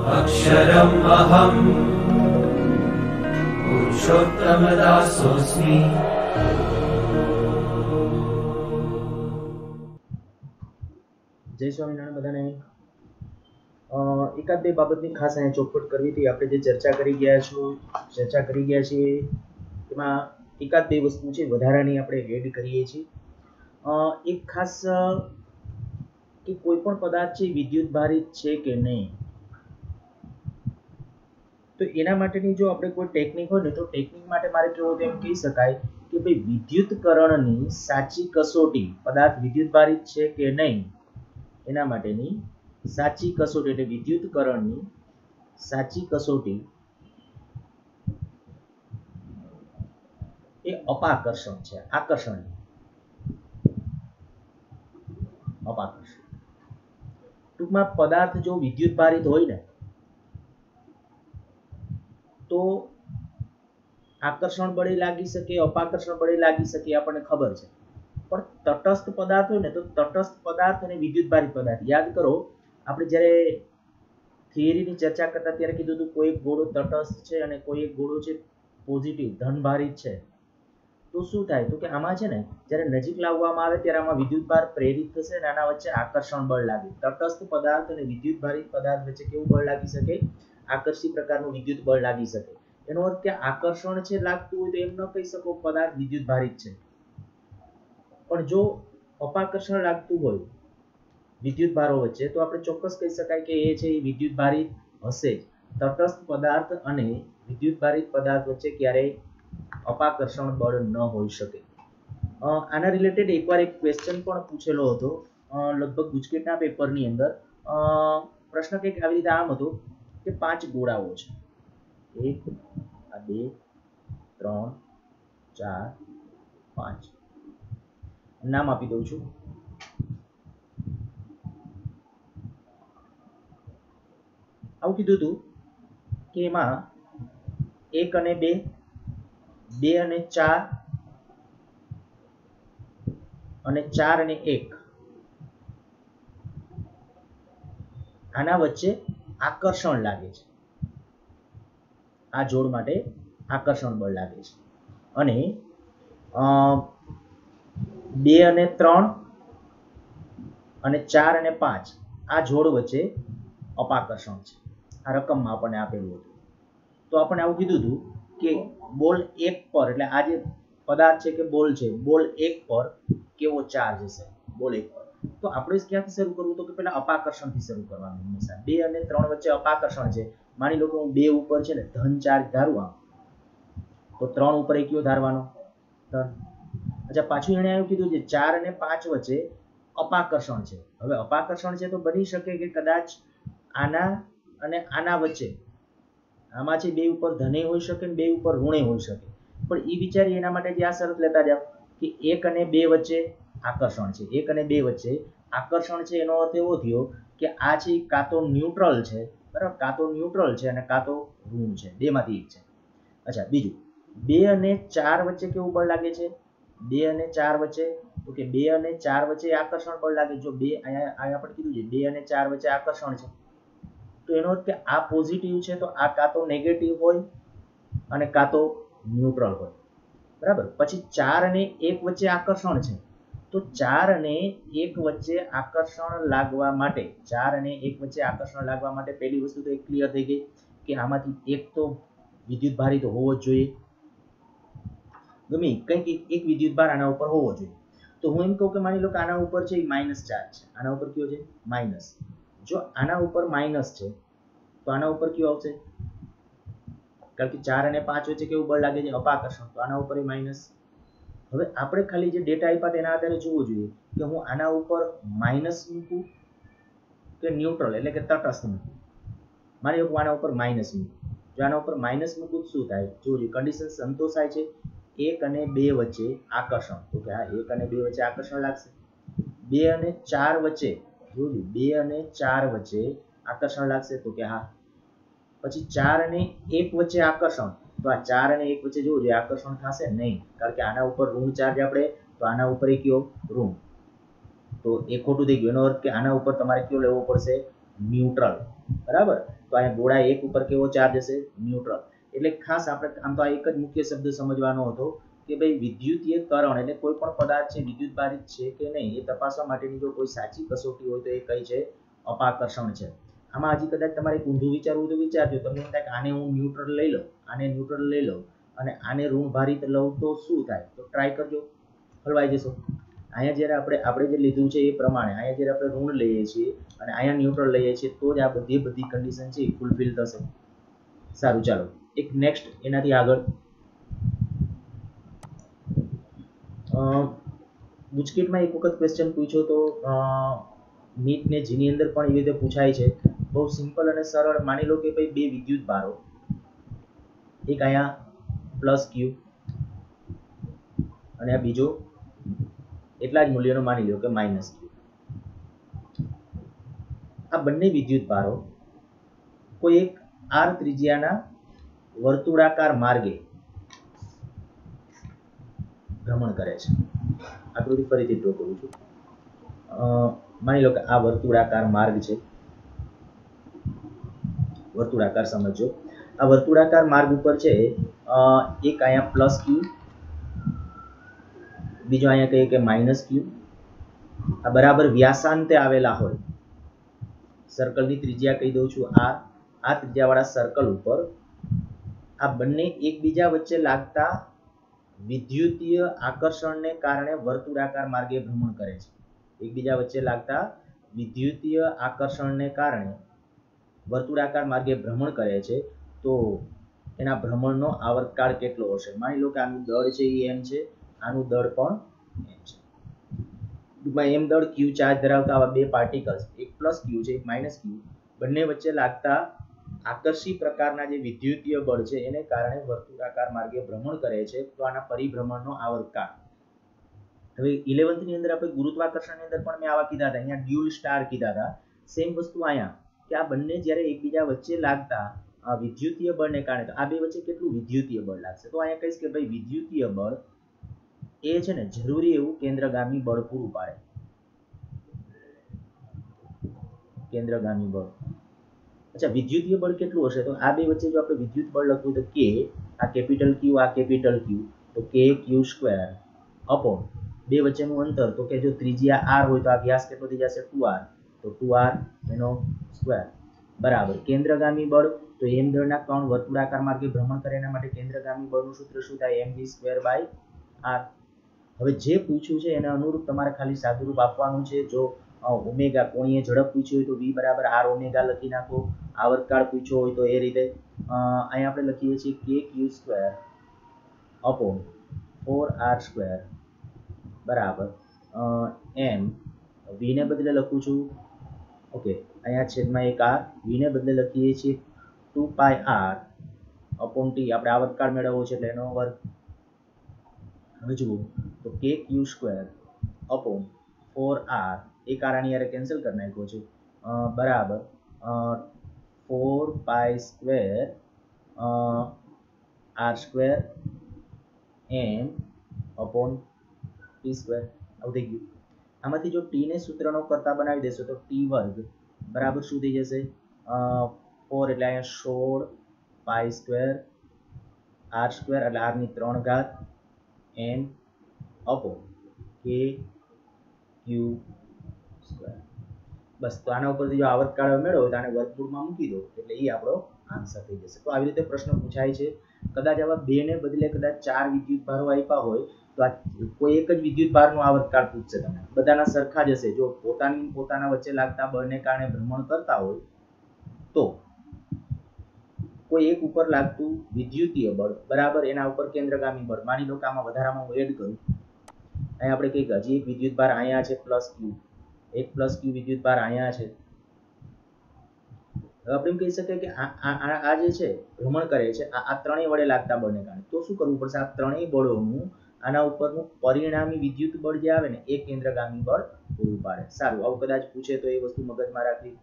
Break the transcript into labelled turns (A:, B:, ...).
A: अक्षरम् अहम् पुरुषोत्तमदासोऽस्मि
B: જય સ્વામિનારાયણ બધાને અ, એકાદ બે બાબતની ખાસ અહીંયા ચોખવટ કરવી હતી આપણે જે ચર્ચા કરી ગયા છો ચર્ચા કરી ગયા છીએ એમાં એકાદ બે વસ્તુ છે વધારાની આપણે એડ કરીએ છીએ અ, એક ખાસ અ, કે કોઈ પણ પદાર્થ છે વિદ્યુત ભારિત છે કે નહીં તો એના માટેની જો આપણે કોઈ ટેકનિક હોય ને, તો ટેકનિક માટે મારે કેવું એમ કહી શકાય કે ભાઈ વિદ્યુતકરણની સાચી કસોટી પદાર્થ વિદ્યુત ભારિત છે કે નહીં, એના માટેની સાચી કસોટી એટલે વિદ્યુતકરણની સાચી કસોટી એ અપાકર્ષણ છે, આકર્ષણ. અપાકર્ષણ. ટૂંકમાં પદાર્થ જો વિદ્યુત ભારિત હોય ને તો આકર્ષણ બળે લાગી શકે, અપાકર્ષણ બળે લાગી શકે આપણને ખબર છે. પણ તટસ્થ પદાર્થ હોય ને તો તટસ્થ પદાર્થ અને વિદ્યુતભારી પદાર્થ. યાદ કરો, આપણે જ્યારે થિયરીની ચર્ચા કરતા ત્યારે કીધું હતું, કોઈ ગોળો તટસ્થ છે અને કોઈ એક ગોળો છે પોઝિટિવ, ધનભારિત છે. તો શું થાય? તો કે આમાં છે ને, જ્યારે નજીક લાવવામાં આવે ત્યારે આમાં વિદ્યુત ભાર પ્રેરિત થશે અને આના વચ્ચે આકર્ષણ બળ લાગે. તટસ્થ પદાર્થ અને વિદ્યુત ભારિત પદાર્થ વચ્ચે કેવું બળ લાગી શકે? આકર્ષી પ્રકારનું વિદ્યુત બળ લાગી શકે. એનો અર્થ કે આકર્ષણ છે લાગતું હોય તો એમ ન કહી શકો પદાર્થ વિદ્યુત ભારિત છે. પણ જો અપાકર્ષણ લાગતું હોય વિદ્યુત ભારો વચ્ચે, તો આપણે ચોક્કસ કહી શકાય કે એ છે એ વિદ્યુત ભારિત હશે જ. તટસ્થ પદાર્થ અને વિદ્યુત ભારિત પદાર્થ વચ્ચે ક્યારેય અપાકર્ષણ બળ ન હોઈ શકે. આના રિલેટેડ એકવાર એક ક્વેશ્ચન પણ પૂછેલો હતો. લગભગ ગુજકેટના પેપરની અંદર. પ્રશ્ન કંઈક આવી રીતે આમ હતો. કે પાંચ ગોળાઓ છે? એક, આ બે, ત્રણ, ચાર, પાંચ. નામ આપી દઉં છું. આવું કીધું હતું કે એમાં એક અને બે બે અને ચાર અને ચાર અને એક. આના વચ્ચે આકર્ષણ લાગે છે. આ જોડ માટે આકર્ષણ બળ લાગે છે. અને બે અને ત્રણ અને ચાર અને પાંચ આ જોડ વચ્ચે અપાકર્ષણ છે. આ રકમમાં આપણને આપેલું હતું. તો આપણે આવું કીધું હતું કે બોલ એક પર, એટલે આ જે પદાર્થ છે કે બોલ છે, બોલ એક પર કેવો ચાર્જ હશે? બોલ એક પર. તો આપણે ક્યાંથી શરૂ કરવું? તો કે પહેલા અપાકર્ષણથી શરૂ કરવાનું હંમેશા. બે અને ત્રણ વચ્ચે અપાકર્ષણ છે. માની લો કે હું બે ઉપર છે ને ધન ચાર્જ ધારું આમ. તો ત્રણ ઉપર એ કયો ધારવાનો? ધન અચ્છા, પાછું એણે એવું કીધું છે ચાર અને પાંચ વચ્ચે અપાકર્ષણ છે. હવે અપાકર્ષણ છે તો બની શકે કે કદાચ આના અને આના વચ્ચે. આમાંથી બે ઉપર ધને હોઈ શકે ને બે ઉપર ઋણે હોઈ શકે. પણ એ વિચારી એના માટે જે આ શરત લેતા જાઓ કે એક અને બે વચ્ચે આકર્ષણ છે. એક અને બે વચ્ચે આકર્ષણ છે એનો અર્થ એવો થયો કે આ છે કાં તો ન્યુટ્રલ છે, બરાબર? કાં તો ન્યુટ્રલ છે અને કાં તો ઋણ છે. બેમાંથી એક છે. અચ્છા, બીજું. બે અને ચાર વચ્ચે કેવું બળ લાગે છે? બે અને ચાર વચ્ચે તો કે બે અને ચાર વચ્ચે આકર્ષણ બળ લાગે. જો બે અહીંયા આપણે કીધું છે, બે અને ચાર વચ્ચે આકર્ષણ છે. તો એનો અર્થ કે આ પોઝિટિવ છે તો આ કાં તો નેગેટિવ હોય અને કાં તો ન્યુટ્રલ હોય. બરાબર? પછી ચાર અને એક વચ્ચે આકર્ષણ છે. તો ચાર અને એક વચ્ચે આકર્ષણ લાગવા માટે, ચાર અને એક વચ્ચે આકર્ષણ લાગવા માટે પહેલી વસ્તુ તો એક ક્લિયર થઈ ગઈ કે આમાંથી એક તો વિદ્યુત ભારિત હોવો જ જોઈએ. ગમે કંઈક એક- વિદ્યુત ભાર આના ઉપર હોવો જોઈએ. તો હું એમ કહું કે માની લો કે આના ઉપર છે માઇનસ ચાર્જ છે. આના ઉપર કયો છે? માઇનસ જો આના ઉપર માઇનસ છે, તો આના ઉપર કયો આવશે? કારણ કે ચાર અને પાંચ વચ્ચે કેવું બળ લાગે છે? અપાકર્ષણ. તો આના ઉપર માઇનસ હવે આપણે ખાલી જે ડેટા આપ્યા તેના આધારે જોવું જોઈએ કે હું આના ઉપર માઇનસ મૂકું કે ન્યુટ્રલ એટલે કે તટસ્થ મૂકું. મારે હું આના ઉપર માઇનસ મૂકું જો આના ઉપર માઇનસ મૂકું શું થાય? જોજો કન્ડિશન સંતોષાય છે. એક અને બે વચ્ચે આકર્ષણ. તો કે હા, એક અને બે વચ્ચે આકર્ષણ લાગશે. બે અને ચાર વચ્ચે જોજો બે અને ચાર વચ્ચે આકર્ષણ લાગશે. તો કે હા, પછી ચાર અને એક વચ્ચે આકર્ષણ. તો આ ચાર અને એક વચ્ચે જોવું જોઈએ આકર્ષણ થશે નહીં. કારણ કે આના ઉપર ઋણ ચાર્જ આપણે, તો આના ઉપર એ કયો? ઋણ. તો એ ખોટું થઈ ગયું. એનો અર્થ કે આના ઉપર તમારે કયો લેવો પડશે? ન્યુટ્રલ બરાબર? તો અહીંયા ગોળા એક ઉપર કેવો ચાર્જ હશે? ન્યુટ્રલ એટલે ખાસ આપણે આમ તો આ એક જ મુખ્ય શબ્દ સમજવાનો હતો કે ભાઈ વિદ્યુતીય કરણ એટલે કોઈ પણ પદાર્થ છે વિદ્યુત ભારિત છે કે નહીં, એ તપાસવા માટેની જો કોઈ સાચી કસોટી હોય તો એ કઈ છે? અપાકર્ષણ છે. આમાં હજી કદાચ તમારે ઊંધું વિચારવું તો વિચારજો. તમને એમ આને હું ન્યુટ્રલ લઈ લઉં, આને ન્યુટ્રલ લઈ લઉં અને આને ઋણ ભારિત લઉં તો શું થાય? તો ટ્રાય કરજો. હલવાઈ જશો. અહીંયા જ્યારે આપણે આપણે જે લીધું છે એ પ્રમાણે, અહીંયા જ્યારે આપણે ઋણ લઈએ છીએ અને અહીંયા ન્યુટ્રલ લઈએ છીએ, તો જ આ બધી બધી કન્ડિશન છે એ ફૂલફિલ થશે. સારું, ચાલો. એક નેક્સ્ટ એનાથી આગળ. ગુજકેટમાં એક વખત ક્વેશ્ચન પૂછ્યો તો નીટ ને જીની અંદર પણ એવી રીતે પૂછાય છે બહુ સિમ્પલ અને સરળ. માની લો કે ભાઈ બે વિદ્યુત ભારો એક અહીંયા પ્લસ ક્યુ અને આ બીજો એટલા જ મૂલ્યનો માની લો કે માઇનસ ક્યુ આ બંને વિદ્યુત ભારો કોઈ એક આર ત્રિજ્યાના વર્તુળાકાર માર્ગે ભ્રમણ કરે છે. આકૃતિ ફરીથી ડ્રો કરું છું. માની લો કે આ વર્તુળાકાર માર્ગ છે. વર્તુળાકાર સમજો. આ વર્તુળાકાર માર્ગ ઉપર છે એક અહીંયા પ્લસ ક્યુ બીજો અહીંયા કહીએ કે માઇનસ ક્યુ આ બરાબર વ્યાસાંતે આવેલા હોય. સર્કલની ત્રિજ્યા કહી દઉં છું આ આ ત્રિજ્યાવાળા સર્કલ ઉપર આ બંને એકબીજા વચ્ચે લાગતા વિદ્યુતીય આકર્ષણને કારણે વર્તુળાકાર માર્ગે ભ્રમણ કરે છે. એકબીજા વચ્ચે લાગતા વિદ્યુતીય આકર્ષણને કારણે વર્તુળાકાર માર્ગે ભ્રમણ કરે છે, તો એના ભ્રમણનો આવર્તકાળ કેટલો હશે? માની લો કે આનું દળ છે એ એમ છે, આનું દળ પણ એમ છે. ટૂંકમાં એમ દળ ક્યુ ચાર્જ ધરાવતા આવા બે પાર્ટિકલ્સ, એક પ્લસ ક્યુ છે, એક માઇનસ ક્યુ, બંને વચ્ચે લાગતા આકર્ષી પ્રકારના જે વિદ્યુતીય બળ છે, એને કારણે વર્તુળાકાર માર્ગે ભ્રમણ કરે છે, તો આના પરિભ્રમણનો આવર્તકાળ. હવે ઇલેવન્થની અંદર આપણે ગુરુત્વાકર્ષણની અંદર પણ મેં આવા કીધા હતા, અહીંયા ડ્યુલ સ્ટાર કીધા હતા. સેમ વસ્તુ અહીંયા. કે આ બંને જ્યારે એકબીજા વચ્ચે લાગતા વિદ્યુતીય બળને કારણે તો આ બે વચ્ચે કેટલું વિદ્યુતીય બળ લાગશે? તો અહીંયા કહીશ કે ભાઈ વિદ્યુતીય બળ એ છે ને જરૂરી એવું કેન્દ્રગામી બળ પૂરું પાડે. કેન્દ્રગામી બળ. અચ્છા, વિદ્યુતીય બળ કેટલું હશે? તો આ બે વચ્ચે જો આપણે વિદ્યુત બળ લખવું તો કે આ કેપિટલ ક્યુ આ કેપિટલ ક્યુ તો કે ક્યુ સ્ક્વેર અપોન બે વચ્ચેનું અંતર, તો કે જો ત્રિજ્યા આર હોય તો આ વ્યાસ કેટલો થઈ જશે? ટુ આર તો ટુ આર એનો સ્ક્વેર. બરાબર. કેન્દ્રગામી બળ, તો એમ દળના કણ વર્તુળાકાર માર્ગે ભ્રમણ કરે એના માટે કેન્દ્રગામી બળનું સૂત્ર શું થાય? M V square by R હવે જે પૂછ્યું છે એને અનુરૂપ તમારે ખાલી સાદુરૂપ આપવાનું છે. જો ઓમેગા કોણીય ઝડપ પૂછ્યું હોય તો વી બરાબર આર ઓમેગા લખી નાખો. આવર્તકાળ પૂછ્યો હોય તો એ રીતે. અહીંયા આપણે લખીએ છીએ કે Q square upon four R square બરાબર. એમ વીને બદલે લખું છું. ઓકે અહીંયા છેદમાં એક આર વીને બદલે લખીએ છીએ two pi R upon T આપણે આવતકાળ મેળવવો છે એટલે એનો વર્ગ. હવે જુઓ, તો કે Q square upon four R એક આર આની યારે કેન્સલ કરી નાખ્યો છે. બરાબર. Four pi square R square M upon T square આવું થઈ ગયું. આમાંથી જો ટીને સૂત્રનો કરતા બનાવી દેશો તો ટી વર્ગ બરાબર શું થઈ જશે? ફોર એટલે અહીંયા સોળ પાઈ સ્ક્વેર આર સ્ક્વેર એટલે આરની ત્રણ ઘાત એમ અપો કે ક્યુ સ્ક્વેર બસ, તો આના ઉપરથી જો આવર્તકાળ મેળવો, તો આને વર્ગમૂળમાં મૂકી દો, એટલે એ આપણો આન્સર થઈ જશે. તો આવી રીતે પ્રશ્ન પૂછાય છે. કદાચ આવા બે ને બદલે કદાચ ચાર વિદ્યુત ભારો આપ્યા હોય તો આ કોઈ એક જ વિદ્યુત ભારનો આવર્તકાળ પૂછશે તમને. બધાના સરખા જ હશે. જો પોતાની પોતાના વચ્ચે લાગતા બળને કારણે ભ્રમણ કરતા હોય, તો કોઈ એક ઉપર લાગતું વિદ્યુતીય બળ બરાબર એના ઉપર કેન્દ્રગામી બળ. માની લો કે આમાં વધારામાં હું એડ કરું. અહીંયા આપણે કંઈક હજી એક વિદ્યુત ભાર અહીંયા છે પ્લસ ક્યુ એક પ્લસ ક્યુ વિદ્યુત ભાર અહીંયા છે. હવે આપણે એમ કહી શકીએ કે આ જે છે, ભ્રમણ કરે છે આ ત્રણેય વડે લાગતા બળને કારણે. તો શું કરવું પડશે? આ ત્રણેય બળોનું આના ઉપરનું પરિણામી વિદ્યુત બળ જે આવે ને, એ કેન્દ્રગામી બળ પૂરું પાડે. સારું, આવું કદાચ પૂછે તો એ વસ્તુ મગજમાં રાખવી